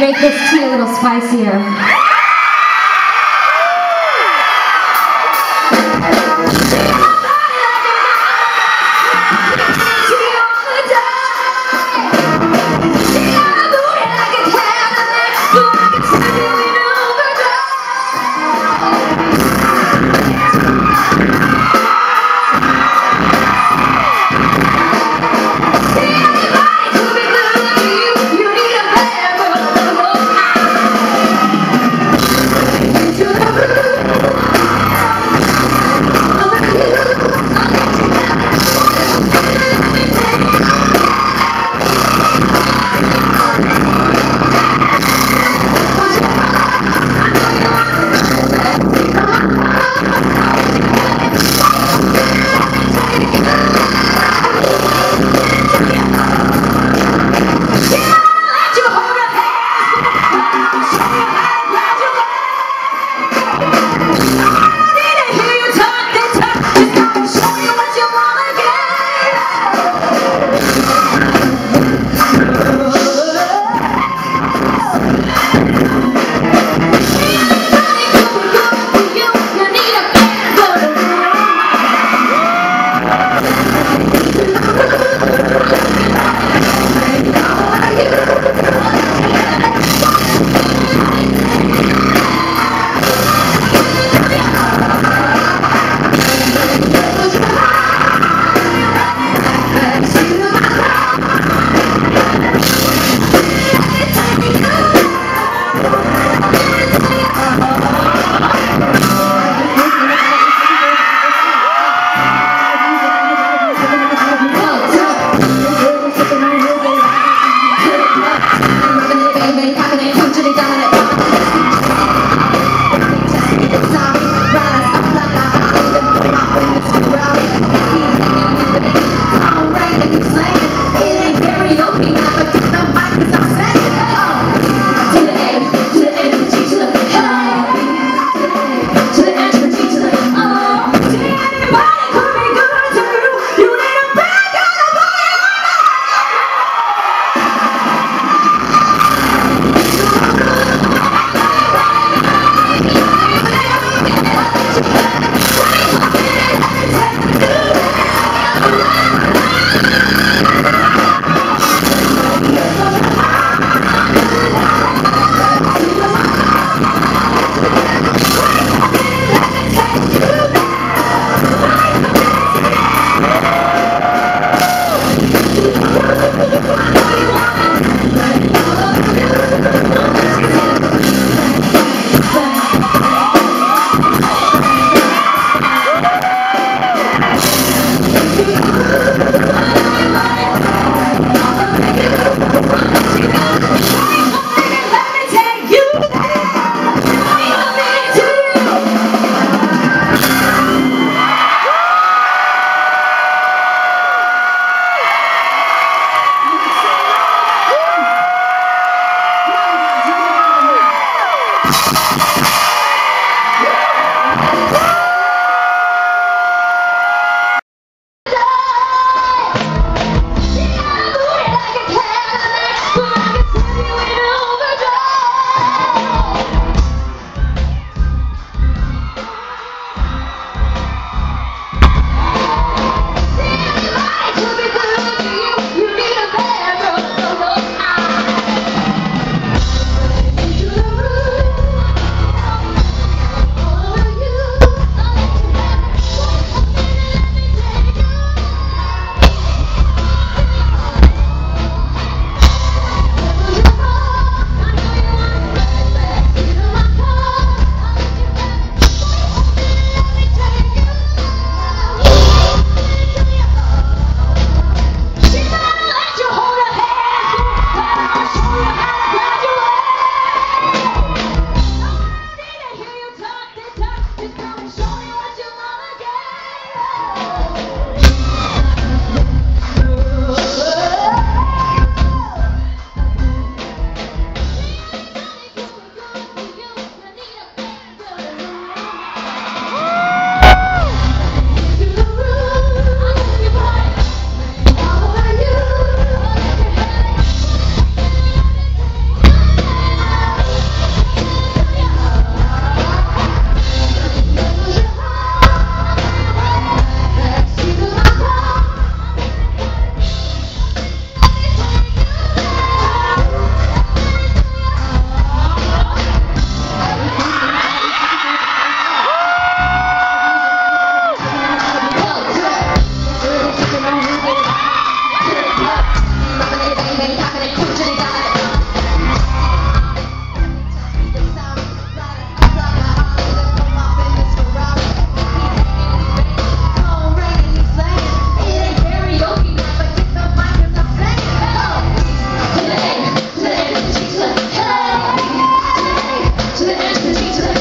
make this tea a little spicier. Jesus.